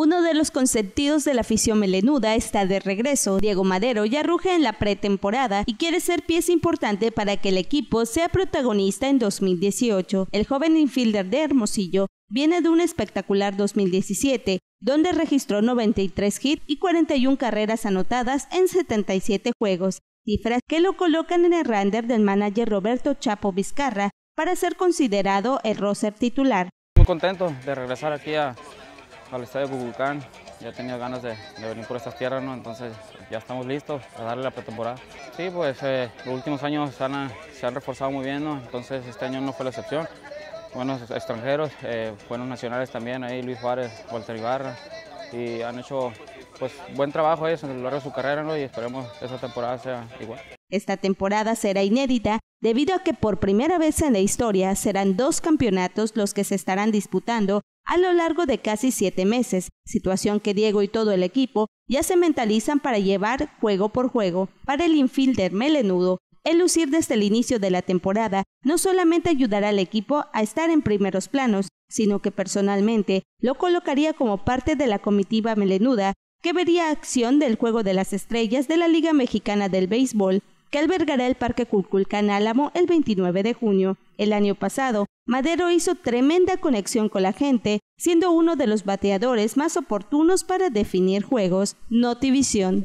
Uno de los consentidos de la afición melenuda está de regreso. Diego Madero ya ruge en la pretemporada y quiere ser pieza importante para que el equipo sea protagonista en 2018. El joven infielder de Hermosillo viene de un espectacular 2017, donde registró 93 hits y 41 carreras anotadas en 77 juegos, cifras que lo colocan en el render del manager Roberto Chapo Vizcarra para ser considerado el roster titular. Muy contento de regresar aquí a, al estadio Cuculcán. Ya tenía ganas de, venir por estas tierras, ¿no? entonces ya estamos listos a darle la pretemporada. Sí, pues eh, los últimos años se han, se han reforzado muy bien, ¿no? entonces este año no fue la excepción. Buenos extranjeros, eh, buenos nacionales también, ahí Luis Juárez, Walter Ibarra, y han hecho pues buen trabajo ellos a lo largo de su carrera ¿no? y esperemos que esa temporada sea igual. Esta temporada será inédita debido a que por primera vez en la historia serán dos campeonatos los que se estarán disputando a lo largo de casi siete meses, situación que Diego y todo el equipo ya se mentalizan para llevar juego por juego. Para el infielder melenudo, el lucir desde el inicio de la temporada no solamente ayudará al equipo a estar en primeros planos, sino que personalmente lo colocaría como parte de la comitiva melenuda que vería acción del Juego de las Estrellas de la Liga Mexicana del Béisbol que albergará el Parque Culculcán Álamo el 29 de junio. El año pasado, Madero hizo tremenda conexión con la gente, siendo uno de los bateadores más oportunos para definir juegos. Notivisión.